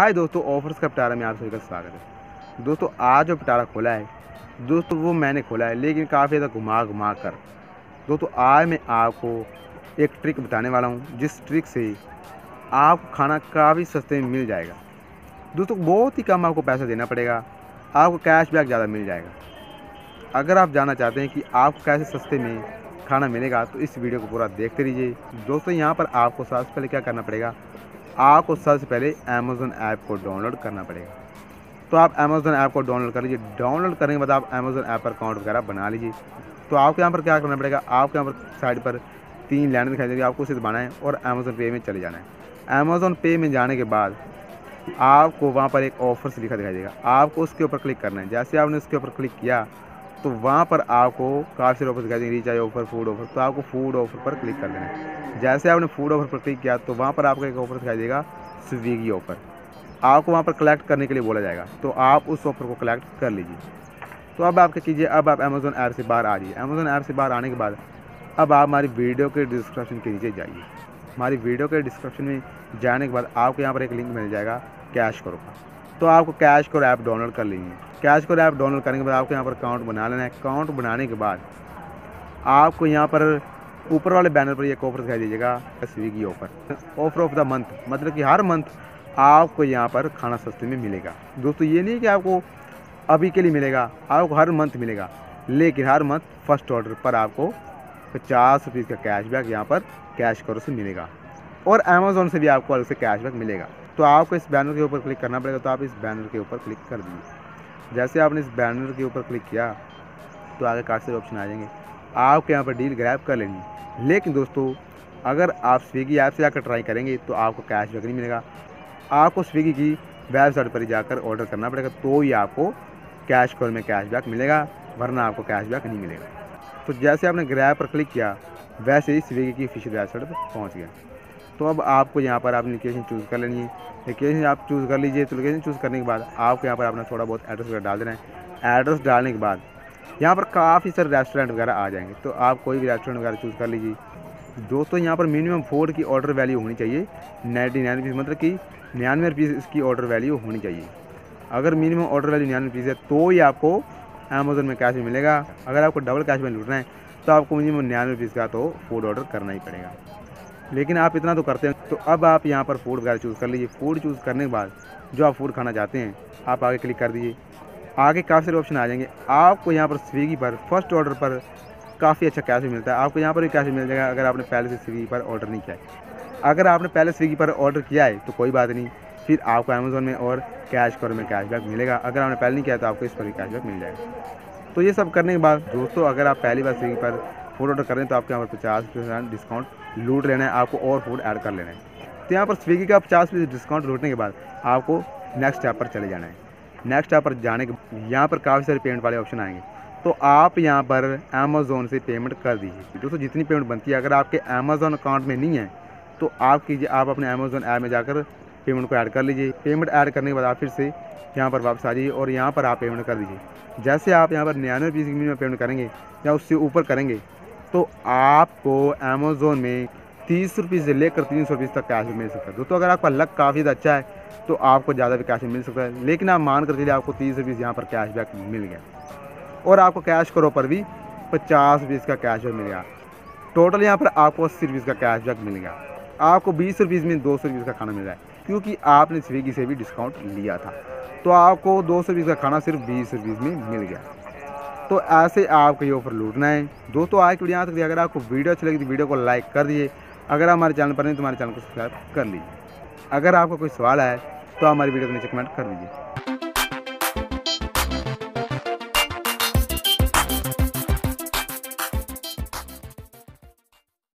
हाय दोस्तों, ऑफर्स का पिटारा में आप सभी का स्वागत है। दोस्तों, आज जो पिटारा खोला है, दोस्तों, वो मैंने खोला है, लेकिन काफ़ी ज़्यादा घुमा घुमा कर। दोस्तों, आज मैं आपको एक ट्रिक बताने वाला हूँ, जिस ट्रिक से आपको खाना काफ़ी सस्ते में मिल जाएगा। दोस्तों, बहुत ही कम आपको पैसा देना पड़ेगा, आपको कैशबैक ज़्यादा मिल जाएगा। अगर आप जानना चाहते हैं कि आपको कैसे सस्ते में खाना मिलेगा तो इस वीडियो को पूरा देखते रहिए। दोस्तों, यहाँ पर आपको सबसे पहले क्या करना पड़ेगा आपको सबसे पहले अमेज़ोन ऐप को डाउनलोड करना पड़ेगा। तो आप अमेज़ोन ऐप को डाउनलोड कर लीजिए। डाउनलोड करने के बाद आप अमेज़ोन ऐप पर अकाउंट वगैरह बना लीजिए। तो आपको यहाँ पर क्या करना पड़ेगा? आपके यहाँ पर साइड पर तीन लाइन दिखाई देगी। आपको उसे दबाना है और अमेज़ोन पे में चले जाना है। अमेज़ोन पे में जाने के बाद आपको वहाँ पर एक ऑफर्स लिखा दिखाई देगा। आपको उसके ऊपर क्लिक करना है। जैसे आपने उसके ऊपर क्लिक किया तो वहाँ पर आपको काफ़ी ऑफ़र दिखाई देंगे रिचार्ज ऑफ़र फ़ूड ऑफ़र तो आपको फ़ूड ऑफ़र पर क्लिक कर देना जैसे आपने फ़ूड ऑफ़र पर क्लिक किया तो वहाँ पर आपको एक ऑफ़र दिखाई देगा स्विगी ऑफ़र आपको वहाँ पर कलेक्ट करने के लिए बोला जाएगा तो आप उस ऑफ़र को कलेक्ट कर लीजिए। तो अब आप क्या कीजिए, अब आप अमेज़ोन ऐप से बाहर आ जाइए। अमेज़ोन ऐप से बाहर आने के बाद, अब आप हमारी वीडियो के डिस्क्रिप्शन के नीचे जाइए। हमारी वीडियो के डिस्क्रिप्शन में जाने के बाद आपको यहाँ पर एक लिंक मिल जाएगा कैश करो। का तो आपको कैश करो ऐप डाउनलोड कर लेंगे। कैश करो ऐप डाउनलोड करने के बाद आपको यहाँ पर अकाउंट बना लेना है। अकाउंट बनाने के बाद आपको यहाँ पर ऊपर वाले बैनर पर एक ऑफ़र दिखाई दीजिएगा Swiggy offer offer of the month मतलब कि हर मंथ आपको यहाँ पर खाना सस्ते में मिलेगा। दोस्तों, ये नहीं कि आपको अभी के लिए मिलेगा, आपको हर मंथ मिलेगा, लेकिन हर मंथ फ़र्स्ट ऑर्डर पर आपको पचास रुपीज़ का कैशबैक यहाँ पर कैश करो से मिलेगा। और अमेज़ोन से भी आपको अलग से कैशबैक मिलेगा। तो आपको इस बैनर के ऊपर क्लिक करना पड़ेगा तो आप इस बैनर के ऊपर क्लिक कर दीजिए। जैसे आपने इस बैनर के ऊपर क्लिक किया तो आगे काफ़ी ऑप्शन आ जाएँगे। आपके यहाँ पर डील ग्रैब कर लेनी लेकिन दोस्तों, अगर आप स्विगी ऐप से जाकर ट्राई करेंगे तो आपको कैशबैक नहीं मिलेगा। आपको स्विगी की वेबसाइट पर ही जाकर ऑर्डर करना पड़ेगा तो ही आपको कैश कॉल में कैशबैक मिलेगा, वरना आपको कैशबैक नहीं मिलेगा। तो जैसे आपने ग्रैब पर क्लिक किया, वैसे ही स्विगी की ऑफिशियल वेबसाइट पर पहुँच गया। तो अब आपको यहाँ पर आपने लोकेशन चूज़ कर लेनी है। लोकेशन आप चूज़ कर लीजिए तो लोकेशन चूज़ करने के बाद आपको यहाँ पर अपना थोड़ा बहुत एड्रेस वगैरह डाल देना है। एड्रेस डालने के बाद यहाँ पर काफ़ी सारे रेस्टोरेंट वगैरह आ जाएँगे। तो आप कोई भी रेस्टोरेंट वगैरह चूज़ कर लीजिए। दोस्तों, यहाँ पर मिनिमम फ़ूड की ऑर्डर वैल्यू होनी चाहिए। नाइन्टी नाइन रुपीज़ मतलब कि निन्यानवे रुपीज़ इसकी ऑर्डर वैल्यू होनी चाहिए। अगर मिनिमम ऑर्डर वैल्यू निन्यानवे रुपीज़ है तो ही आपको अमेजोन में कैश में मिलेगा। अगर आपको डबल कैश में लूटना है तो आपको मिनिमम निन्यानवे रुपीज़ का तो फ़ूड ऑर्डर करना ही पड़ेगा। लेकिन आप इतना तो करते हैं तो अब आप यहाँ पर फ़ूड वगैरह चूज़ कर लीजिए। फ़ूड चूज़ करने के बाद जो आप फ़ूड खाना चाहते हैं, आप आगे क्लिक कर दीजिए। आगे काफ़ी सारे ऑप्शन आ जाएँगे। आपको यहाँ पर स्विगी पर फ़र्स्ट ऑर्डर पर काफ़ी अच्छा कैश भी मिलता है। आपको यहाँ पर भी कैश मिल जाएगा अगर आपने पहले से स्विगी पर ऑर्डर नहीं किया है। अगर आपने पहले स्विगी पर ऑर्डर किया है तो कोई बात नहीं। फिर आपको अमेज़ोन में और कैश कर में कैशबैक मिलेगा। अगर आपने पहले नहीं किया तो आपको इस पर भी कैशबैक मिल जाएगा। तो ये सब करने के बाद, दोस्तों, अगर आप पहली बार स्विगी पर फ़ूड ऑर्डर करें तो आपके यहाँ पर पचास परसेंट डिस्काउंट लूट लेना है, आपको और फ़ूड ऐड कर लेना है। तो यहाँ पर स्विगी का पचास फ़ीसद डिस्काउंट लूटने के बाद आपको नेक्स्ट ऐप पर चले जाना है। नेक्स्ट ऐप पर जाने के यहाँ पर काफ़ी सारे पेमेंट वाले ऑप्शन आएँगे। तो आप यहाँ पर अमेज़ोन से पेमेंट कर दीजिए। दोस्तों, जितनी पेमेंट बनती है, अगर आपके अमेज़ोन अकाउंट में नहीं है तो आप कीजिए, आप अपने अमेज़ोन ऐप में जाकर पेमेंट को ऐड कर लीजिए। पेमेंट ऐड करने के बाद आप फिर से यहाँ पर वापस आ जाइए और यहाँ पर आप पेमेंट कर दीजिए। जैसे आप यहाँ पर निन्यानवे रुपीज़ की पेमेंट करेंगे या उससे ऊपर करेंगे तो आपको अमेज़ोन में तीस रुपये से लेकर तीन सौ रुपये तक कैश मिल सकता है। दोस्तों, अगर आपका लक काफ़ी अच्छा है तो आपको ज़्यादा भी कैश मिल सकता है। लेकिन आप मान कर चलिए, आपको तीस रुपये यहाँ पर कैश बैक मिल गया। और आपको कैश करो पर भी पचास रुपये का कैश बैक मिल गया। टोटल यहाँ पर आपको अस्सी रुपये का कैश बैक मिल गया। आपको बीस रुपये में दो सौ रुपये का खाना मिल रहा है, क्योंकि आपने स्विगी से भी डिस्काउंट लिया था। तो आपको दो सौ रुपये का खाना सिर्फ़ बीस रुपये में मिल गया। तो ऐसे आपको ये ऑफ़र लूटना है। दोस्तों, आज की वीडियो यहाँ तक अगर आपको वीडियो अच्छी लगी तो वीडियो को लाइक कर दीजिए। अगर हमारे चैनल पर नहीं तो हमारे चैनल को सब्सक्राइब कर लीजिए। अगर आपका कोई सवाल है तो हमारी वीडियो को नीचे कमेंट कर दीजिए।